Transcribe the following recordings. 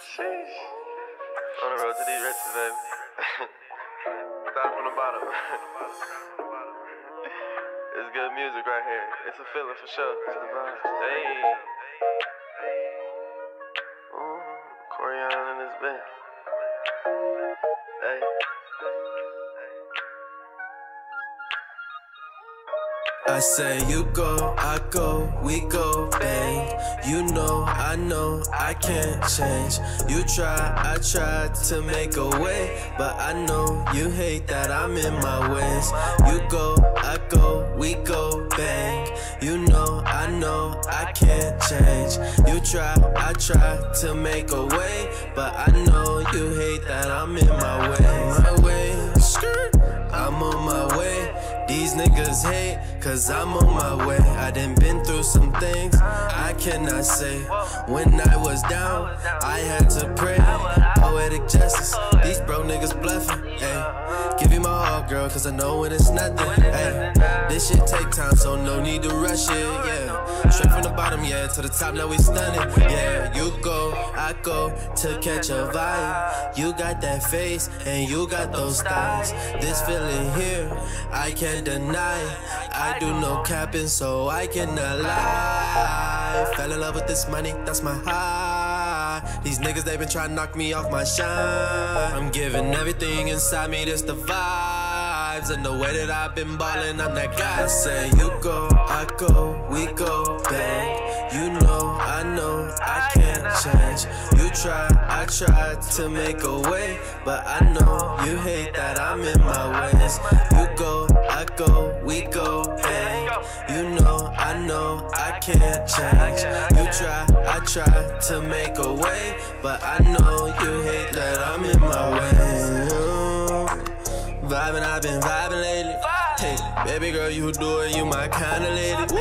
Sheesh. On the road to these riches, baby. Start from the bottom. it's good music right here. It's a feeling for sure. It's the vibe. Hey. Ooh, Corrion in his bed. Hey. I say you go, I go, we go, bang. You know, I know, I can't change. You try, I try to make a way, but I know you hate that I'm in my ways. You go, I go, we go, bang. You know, I know, I can't change. You try, I try to make a way, but I know you hate that I'm in my way. These niggas hate, cause I'm on my way. I done been through some things I cannot say. When I was down, I had to pray. Poetic justice, these bro niggas bluffing. Hey, give you my all, girl, cause I know when it's nothing. Hey, this shit take time, so no need to rush it. Yeah, straight from the bottom, yeah, to the top, now we stunning. Yeah, you go, Go to catch a vibe. You got that face, and you got those thighs. This feeling here, I can't deny. I do no capping, so I cannot lie. Fell in love with this money, that's my high. These niggas, they been trying to knock me off my shine. I'm giving everything inside me, this the vibes. And the way that I've been ballin', I'm that guy. I say, you go, I go, we go, bang. You know, I know, I can't change. You try, I try to make a way, but I know you hate that I'm in my ways. You go, I go, we go, bang. You know, I know, I can't change. You try, I try to make a way, but I know you hate that I'm in my. Vibing, I've been vibing lately. Hey, baby girl, you do it, you my kind of lady.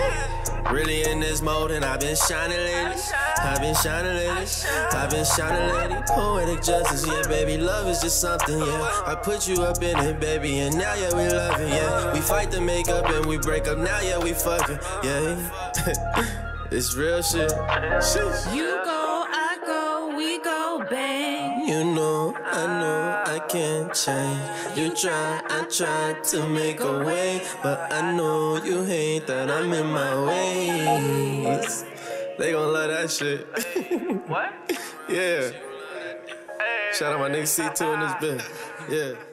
Really in this mode, and I've been shining lately. I've been shining lately. I've been shining lately. Poetic justice, yeah, baby. Love is just something, yeah. I put you up in it, baby, and now, yeah, we love it, yeah. We fight the makeup and we break up, now, yeah, we fucking, yeah. it's real shit. Sheesh. You go, I go, we go, bang. You know, I know can't change. You try, I try to make a way, but I know you hate that I'm in my ways. They gon' love that shit. What? yeah. Shout out my nigga C2 in this bitch. Yeah.